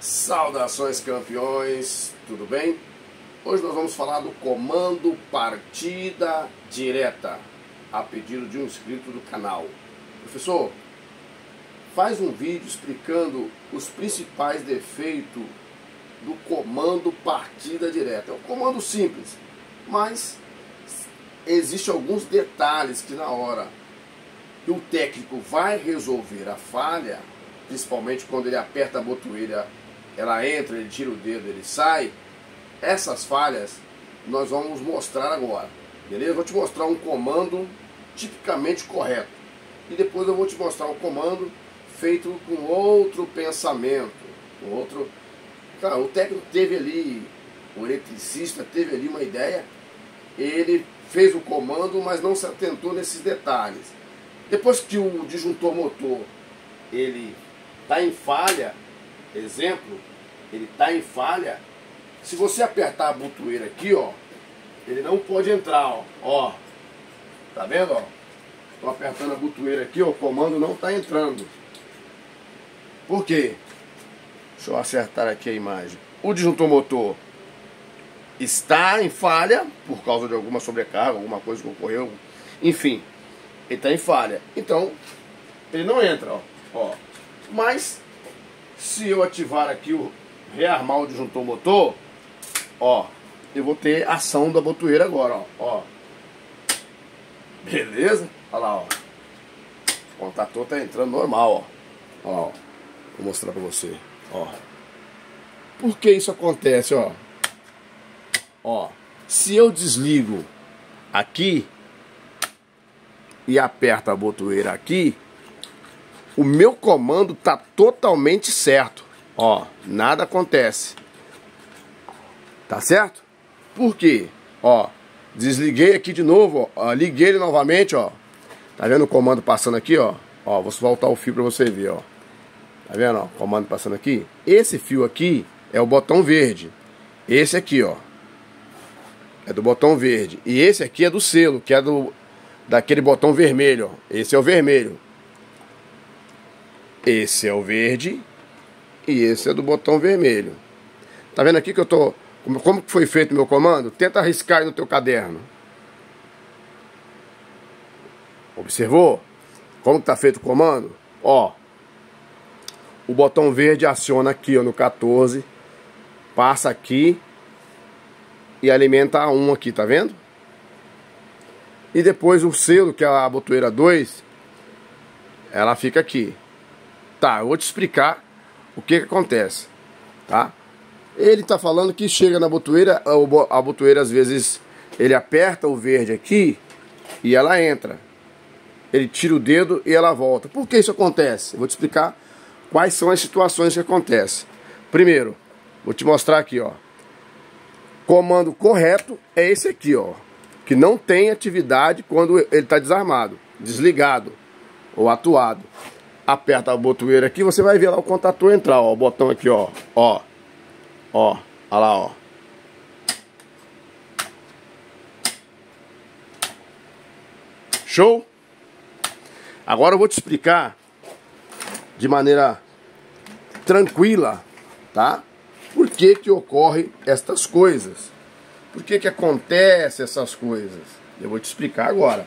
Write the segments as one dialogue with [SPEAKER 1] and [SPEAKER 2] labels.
[SPEAKER 1] Saudações campeões, tudo bem? Hoje nós vamos falar do comando partida direta, a pedido de um inscrito do canal. Professor, faz um vídeo explicando os principais defeitos do comando partida direta. É um comando simples, mas existem alguns detalhes que na hora que o técnico vai resolver a falha, principalmente quando ele aperta a botoeira ela entra, ele tira o dedo, ele sai. Essas falhas nós vamos mostrar agora, beleza? Vou te mostrar um comando tipicamente correto. E depois eu vou te mostrar um comando feito com outro pensamento, outro... Cara, o técnico teve ali, o eletricista teve ali uma ideia, ele fez o comando, mas não se atentou nesses detalhes. Depois que o disjuntor motor ele está em falha, exemplo, ele está em falha, se você apertar a botoeira aqui, ó, ele não pode entrar, ó. ó. Tá vendo, ó? Estou apertando a botoeira aqui, ó, o comando não está entrando. Por quê? Deixa eu acertar aqui a imagem. O disjuntor motor está em falha por causa de alguma sobrecarga, alguma coisa que ocorreu. Enfim, ele está em falha. Então, ele não entra, ó. ó. Mas se eu ativar aqui o rearmar o disjuntor motor, ó, eu vou ter ação da botoeira agora, ó, ó. Beleza? Olha lá, ó. O contator tá entrando normal, ó. Olha lá, ó. Vou mostrar pra você, ó. Por que isso acontece, ó? Ó, se eu desligo aqui e aperto a botoeira aqui, o meu comando está totalmente certo. Ó, nada acontece. Tá certo? Por quê? Ó, desliguei aqui de novo, ó, liguei ele novamente, ó. Tá vendo o comando passando aqui, ó? Ó, vou voltar o fio para você ver, ó. Tá vendo, ó, comando passando aqui? Esse fio aqui é o botão verde. Esse aqui, ó, é do botão verde. E esse aqui é do selo, que é do daquele botão vermelho, ó. Esse é o vermelho. Esse é o verde e esse é do botão vermelho. Tá vendo aqui que eu tô como foi feito o meu comando? Tenta arriscar no teu caderno. Observou? Como está feito o comando? Ó, o botão verde aciona aqui ó, no 14, passa aqui e alimenta a 1 aqui, tá vendo? E depois o selo, que é a botoeira 2, ela fica aqui. Tá, eu vou te explicar o que, que acontece, tá? Ele está falando que chega na botoeira, a botoeira às vezes ele aperta o verde aqui e ela entra. Ele tira o dedo e ela volta. Por que isso acontece? Eu vou te explicar quais são as situações que acontecem. Primeiro, vou te mostrar aqui, ó. Comando correto é esse aqui, ó. Que não tem atividade quando ele está desarmado, desligado ou atuado aperta a botoeira aqui, você vai ver lá o contator entrar, ó, o botão aqui, ó, ó, ó, lá, ó. Show? Agora eu vou te explicar de maneira tranquila, tá? Por que que ocorre estas coisas? Por que que acontece essas coisas? Eu vou te explicar agora.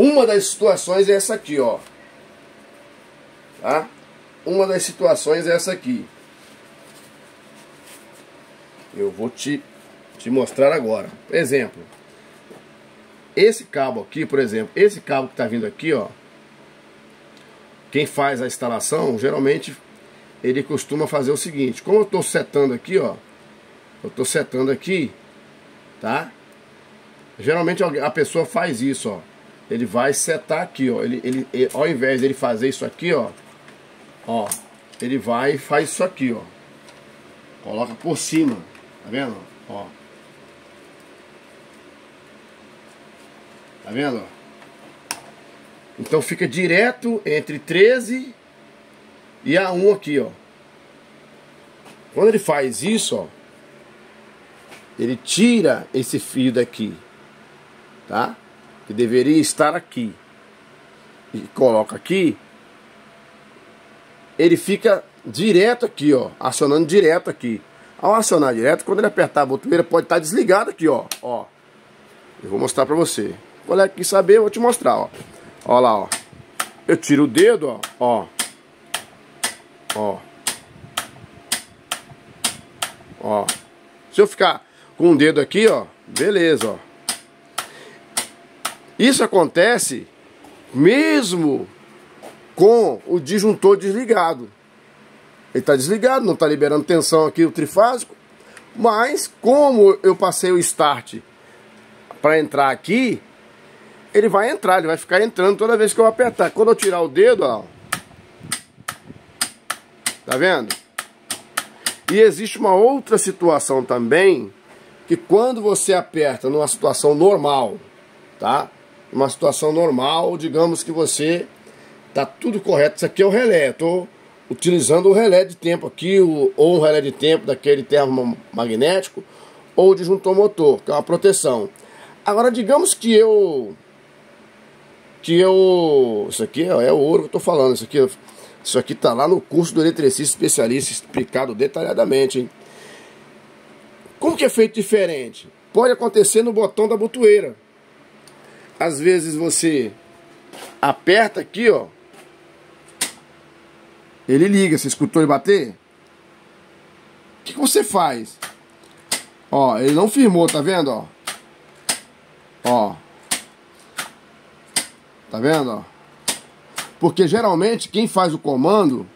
[SPEAKER 1] Uma das situações é essa aqui, ó. Tá? Uma das situações é essa aqui. Eu vou te, te mostrar agora. Exemplo. Esse cabo aqui, por exemplo, esse cabo que está vindo aqui, ó. Quem faz a instalação, geralmente, ele costuma fazer o seguinte. Como eu estou setando aqui, ó. Eu estou setando aqui, tá? Geralmente a pessoa faz isso, ó ele vai setar aqui, ó. Ele, ele, ele, ao invés dele fazer isso aqui, ó, ó, ele vai e faz isso aqui, ó. Coloca por cima, tá vendo? Ó. Tá vendo? Então fica direto entre 13 e a 1 aqui, ó. Quando ele faz isso, ó, ele tira esse fio daqui, tá? Que deveria estar aqui, e coloca aqui, ele fica direto aqui, ó, acionando direto aqui. Ao acionar direto, quando ele apertar a botoeira, pode estar desligado aqui, ó, ó. Eu vou mostrar pra você. Qual é que saber, eu vou te mostrar, ó. Ó lá, ó. Eu tiro o dedo, ó, ó. Ó. Ó. Se eu ficar com o dedo aqui, ó, beleza, ó. Isso acontece mesmo com o disjuntor desligado. Ele está desligado, não está liberando tensão aqui o trifásico, mas como eu passei o start para entrar aqui, ele vai entrar, ele vai ficar entrando toda vez que eu apertar. Quando eu tirar o dedo, ó, tá vendo? E existe uma outra situação também, que quando você aperta numa situação normal, tá? Uma situação normal, digamos que você tá tudo correto. Isso aqui é o relé, eu tô utilizando o relé de tempo aqui, ou um relé de tempo daquele termomagnético, ou disjuntor motor, que é uma proteção. Agora, digamos que eu que eu. Isso aqui é, é o ouro que eu tô falando. Isso aqui, isso aqui tá lá no curso do eletricista especialista explicado detalhadamente, hein? Como que é feito diferente? Pode acontecer no botão da botoeira. Às vezes você aperta aqui, ó. Ele liga, você escutou ele bater? O que, que você faz? Ó, ele não firmou, tá vendo, ó? Ó. Tá vendo, ó? Porque geralmente quem faz o comando,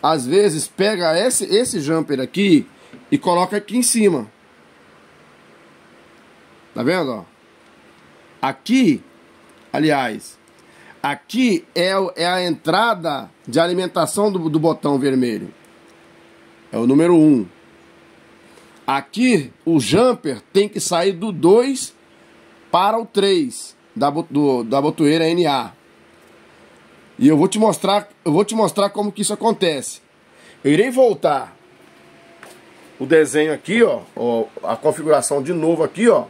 [SPEAKER 1] às vezes pega esse, esse jumper aqui e coloca aqui em cima. Tá vendo, ó? Aqui, aliás, aqui é, é a entrada de alimentação do, do botão vermelho. É o número 1. Um. Aqui, o jumper tem que sair do 2 para o 3 da, da botoeira NA. E eu vou te mostrar, eu vou te mostrar como que isso acontece. Eu irei voltar o desenho aqui, ó, ó, a configuração de novo aqui, ó,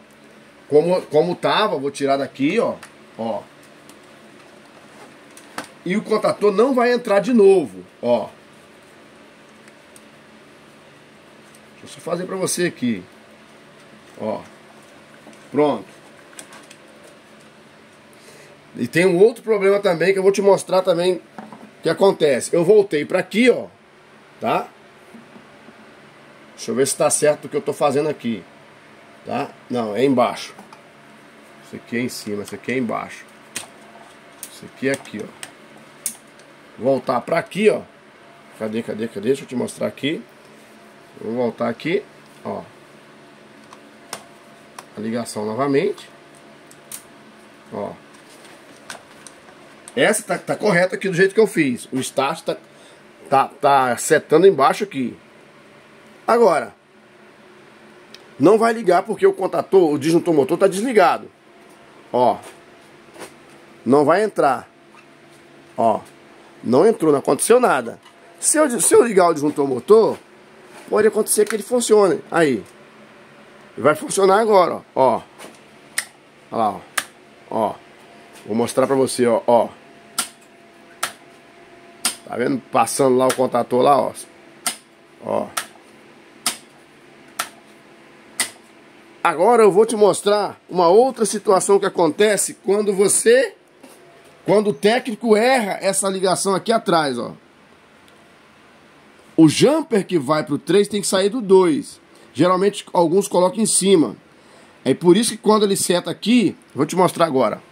[SPEAKER 1] como como tava, vou tirar daqui, ó, ó. E o contator não vai entrar de novo, ó. Deixa eu só fazer para você aqui. Ó. Pronto. E tem um outro problema também que eu vou te mostrar também que acontece. Eu voltei para aqui, ó, tá? Deixa eu ver se está certo o que eu estou fazendo aqui, tá? Não, é embaixo. Isso aqui é em cima, isso aqui é embaixo. Isso aqui é aqui, ó. Voltar para aqui, ó. Cadê, cadê, cadê? Deixa eu te mostrar aqui. Vou voltar aqui, ó. A ligação novamente. Ó. Essa tá, tá correta aqui do jeito que eu fiz. O start tá, tá, tá setando embaixo aqui. Agora, não vai ligar porque o contator, o disjuntor motor tá desligado. Ó. Não vai entrar. Ó. Não entrou, não aconteceu nada. Se eu, se eu ligar o disjuntor motor, pode acontecer que ele funcione. Aí. Vai funcionar agora, ó. Ó. Lá, ó. Ó. Vou mostrar pra você, ó. ó. Tá vendo? Passando lá o contator lá, ó. Ó. Agora eu vou te mostrar uma outra situação que acontece quando você, quando o técnico erra essa ligação aqui atrás, ó. O jumper que vai pro 3 tem que sair do 2. Geralmente alguns colocam em cima. É por isso que quando ele seta aqui, vou te mostrar agora.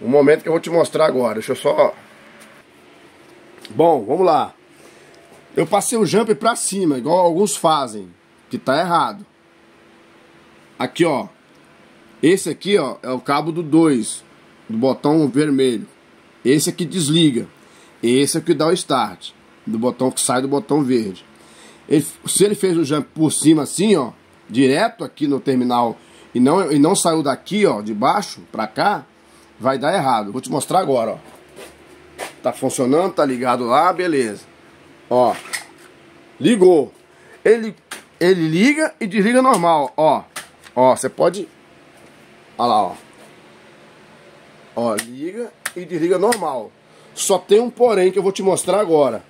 [SPEAKER 1] Um momento que eu vou te mostrar agora. Deixa eu só. Bom, vamos lá. Eu passei o jumper pra cima, igual alguns fazem, que tá errado. Aqui, ó. Esse aqui, ó, é o cabo do 2, do botão vermelho. Esse aqui desliga. Esse aqui dá o start, do botão que sai do botão verde. Ele, se ele fez o jump por cima assim, ó, direto aqui no terminal e não, e não saiu daqui, ó, de baixo pra cá, vai dar errado. Vou te mostrar agora, ó. Tá funcionando, tá ligado lá, beleza. Ó. Ligou. Ele, ele liga e desliga normal, ó. Ó, você pode... Olha lá, ó. Ó, liga e desliga normal. Só tem um porém que eu vou te mostrar agora.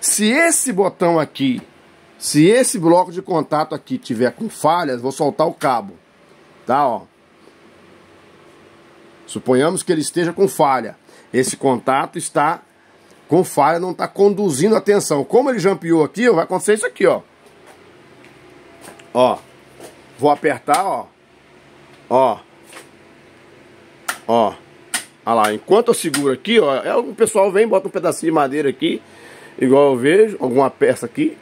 [SPEAKER 1] Se esse botão aqui, se esse bloco de contato aqui tiver com falhas, vou soltar o cabo. Tá, ó. Suponhamos que ele esteja com falha. Esse contato está com falha, não está conduzindo a tensão. Como ele jampeou aqui, vai acontecer isso aqui, ó. Ó. Vou apertar, ó. Ó. Ó. Olha lá, enquanto eu seguro aqui, ó, é, o pessoal vem, bota um pedacinho de madeira aqui, igual eu vejo, alguma peça aqui,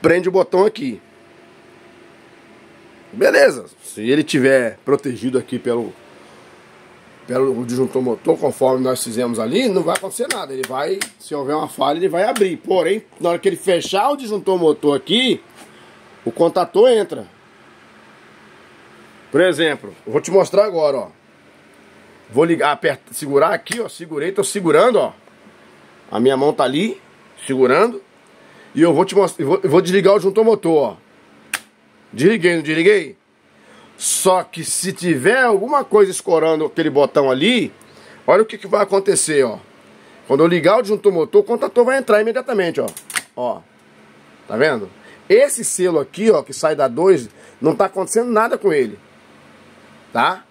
[SPEAKER 1] prende o botão aqui. Beleza, se ele tiver protegido aqui pelo pelo disjuntor motor, conforme nós fizemos ali, não vai acontecer nada. Ele vai, se houver uma falha, ele vai abrir. Porém, na hora que ele fechar o disjuntor motor aqui, o contator entra. Por exemplo, vou te mostrar agora, ó. Vou ligar, segurar aqui, ó. Segurei, tô segurando, ó. A minha mão tá ali, segurando. E eu vou te mostrar, vou, vou desligar o disjuntor motor, ó. Desliguei, não desliguei? Só que se tiver alguma coisa escorando aquele botão ali, olha o que, que vai acontecer, ó. Quando eu ligar o disjuntor motor, o contator vai entrar imediatamente, ó. Ó. Tá vendo? Esse selo aqui, ó, que sai da 2, não tá acontecendo nada com ele. Tá?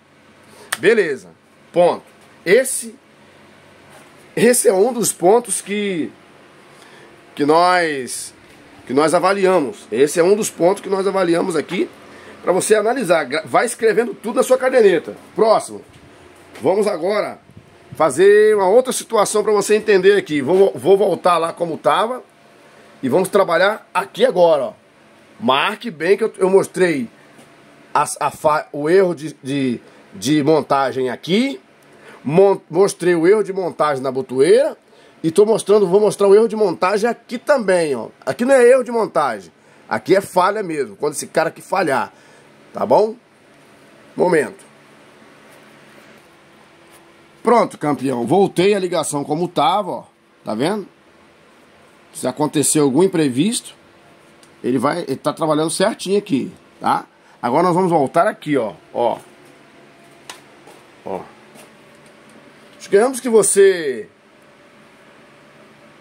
[SPEAKER 1] Beleza. Ponto. Esse esse é um dos pontos que que nós que nós avaliamos. Esse é um dos pontos que nós avaliamos aqui para você analisar. Vai escrevendo tudo na sua caderneta. Próximo. Vamos agora fazer uma outra situação para você entender aqui. Vou, vou voltar lá como estava e vamos trabalhar aqui agora. Ó. Marque bem que eu, eu mostrei a, a, o erro de, de, de montagem aqui. Mon, mostrei o erro de montagem na botoeira. E tô mostrando, vou mostrar o erro de montagem aqui também, ó. Aqui não é erro de montagem. Aqui é falha mesmo, quando esse cara aqui falhar. Tá bom? Momento. Pronto, campeão. Voltei a ligação como tava, ó. Tá vendo? Se acontecer algum imprevisto, ele vai, ele tá trabalhando certinho aqui, tá? Agora nós vamos voltar aqui, ó, ó. Ó. Digamos que você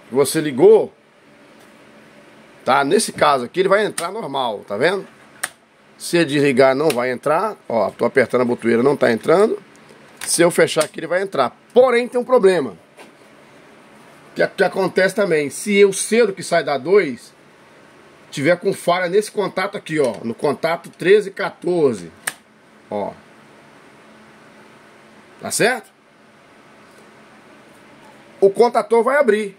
[SPEAKER 1] que você ligou, tá? Nesse caso aqui ele vai entrar normal, tá vendo? Se eu desligar, não vai entrar. Ó, tô apertando a botoeira, não tá entrando. Se eu fechar aqui, ele vai entrar. Porém, tem um problema. Que, que acontece também. Se o cedo que sai da 2 tiver com falha nesse contato aqui, ó. No contato 13 e 14. Ó. Tá certo? O contator vai abrir.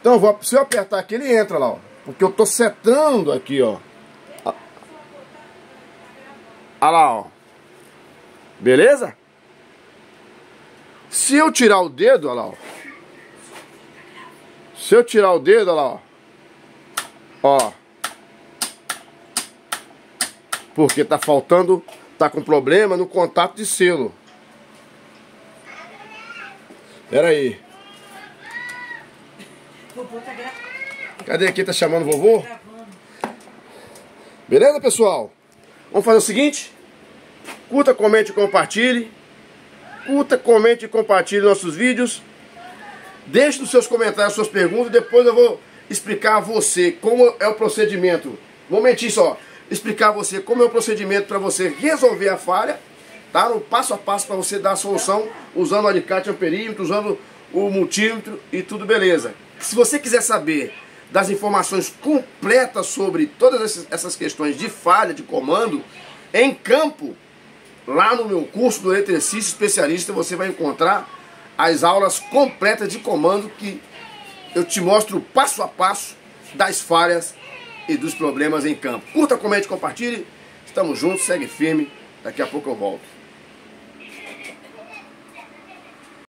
[SPEAKER 1] Então, vou, se eu apertar aqui, ele entra lá, ó. Porque eu tô setando aqui, ó. Olha lá, ó. Beleza? Se eu tirar o dedo, olha lá, ó. Se eu tirar o dedo, olha lá, ó. Ó. Porque tá faltando, tá com problema no contato de selo. Pera aí. Cadê aqui? Tá chamando o vovô? Beleza, pessoal? Vamos fazer o seguinte? Curta, comente e compartilhe. Curta, comente e compartilhe nossos vídeos. Deixe nos seus comentários suas perguntas. Depois eu vou explicar a você como é o procedimento. Momentinho só. Explicar a você como é o procedimento para você resolver a falha. Tá? No passo a passo para você dar a solução usando o alicate amperímetro, usando o multímetro e tudo beleza. Se você quiser saber das informações completas sobre todas essas questões de falha, de comando, em campo, lá no meu curso do eletricista especialista, você vai encontrar as aulas completas de comando que eu te mostro passo a passo das falhas e dos problemas em campo. Curta, comente, compartilhe. Estamos juntos, segue firme. Daqui a pouco eu volto.